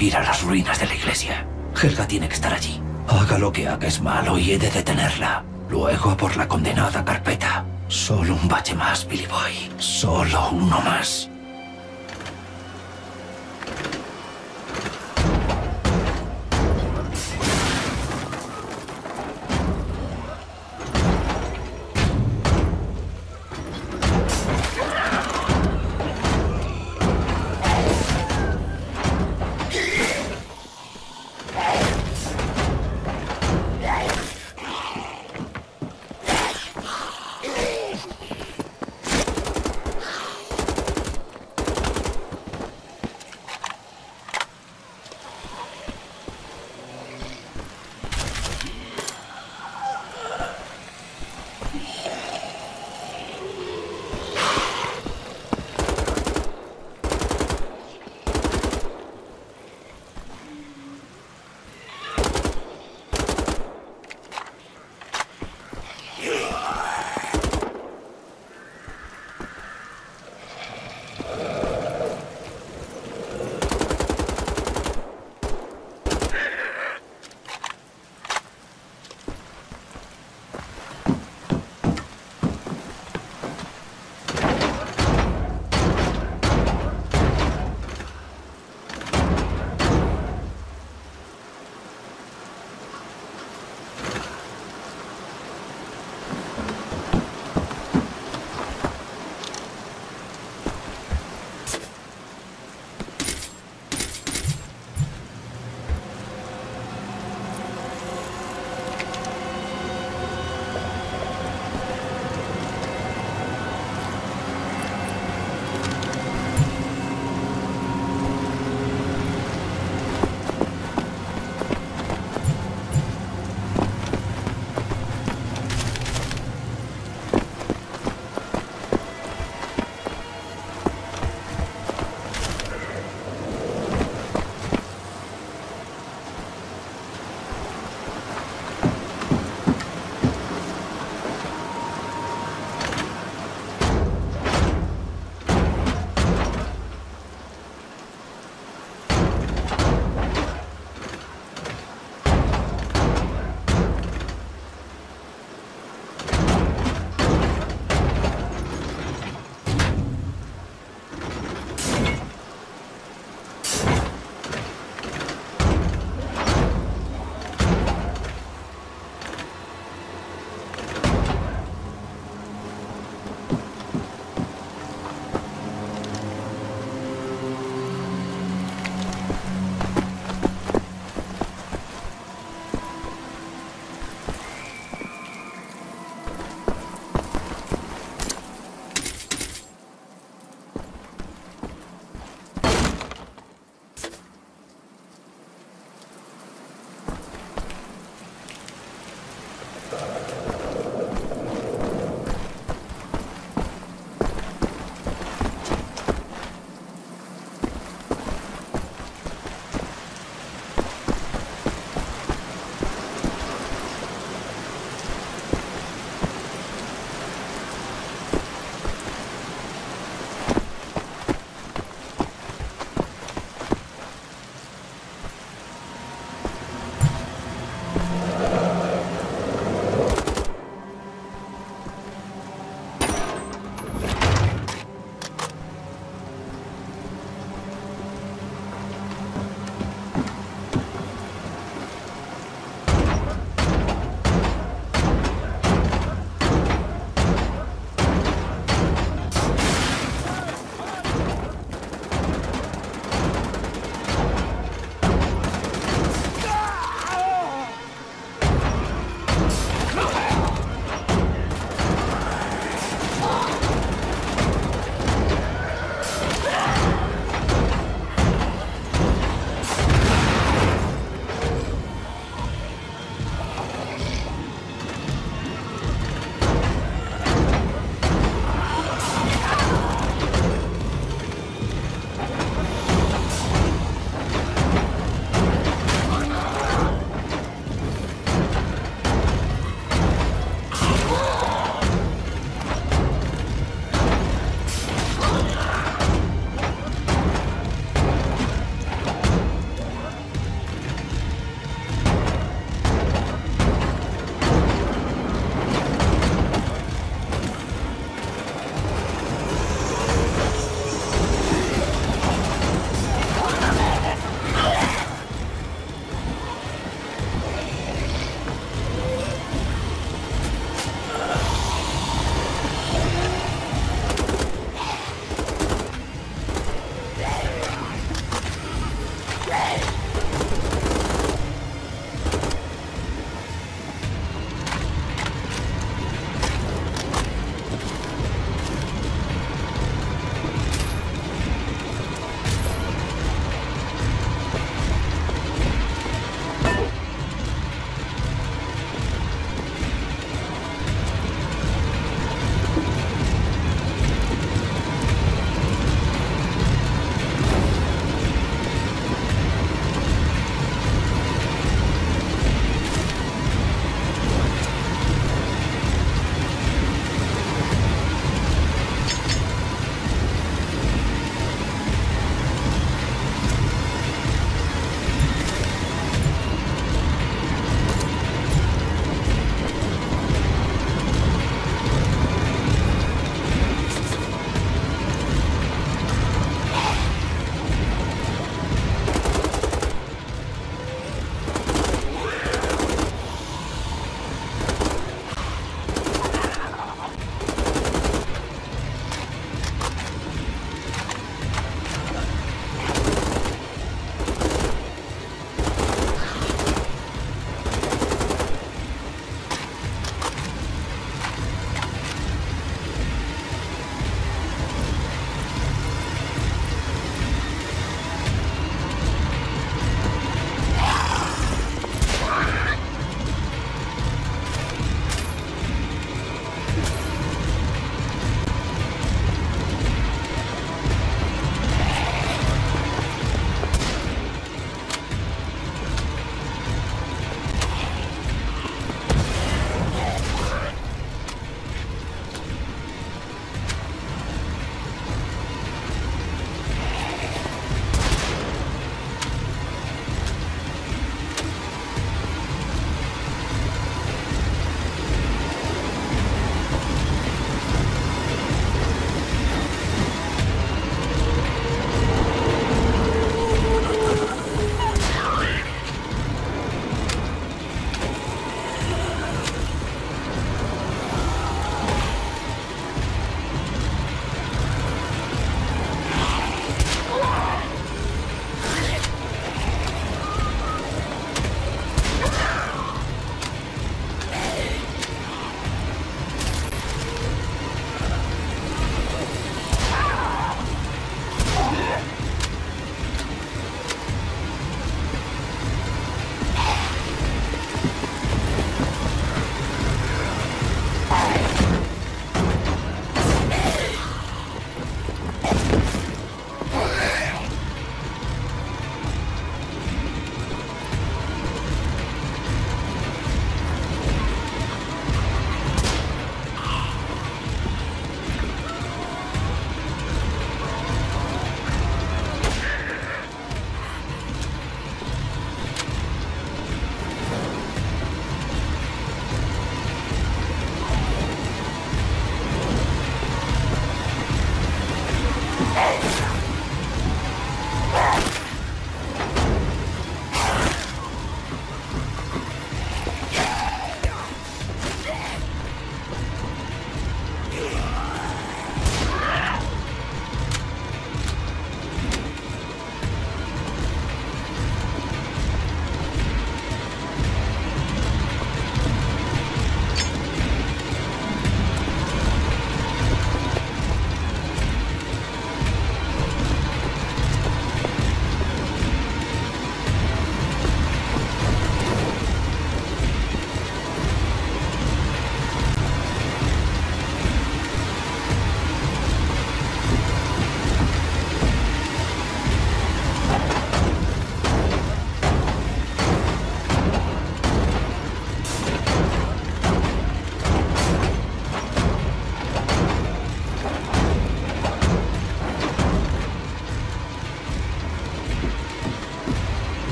Ir a las ruinas de la iglesia. Helga tiene que estar allí. Haga lo que haga es malo y he de detenerla. Luego por la condenada carpeta. Solo un bache más, Billy Boy. Solo uno más.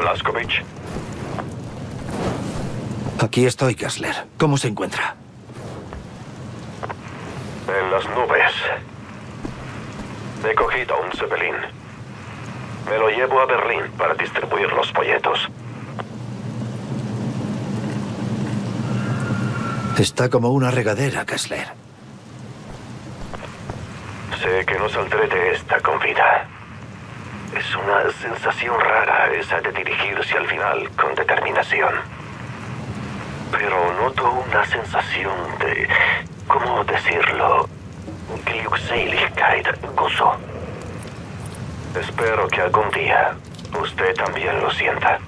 Blaskovich? Aquí estoy, Kessler. ¿Cómo se encuentra? En las nubes. He cogido un Zeppelin. Me lo llevo a Berlín para distribuir los folletos. Está como una regadera, Kessler. Sé que no saldré de esta con vida. Es una sensación rara esa de dirigirse al final con determinación. Pero noto una sensación de... ¿Cómo decirlo? Glückseligkeit, gozo. Espero que algún día usted también lo sienta.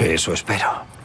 Eso espero.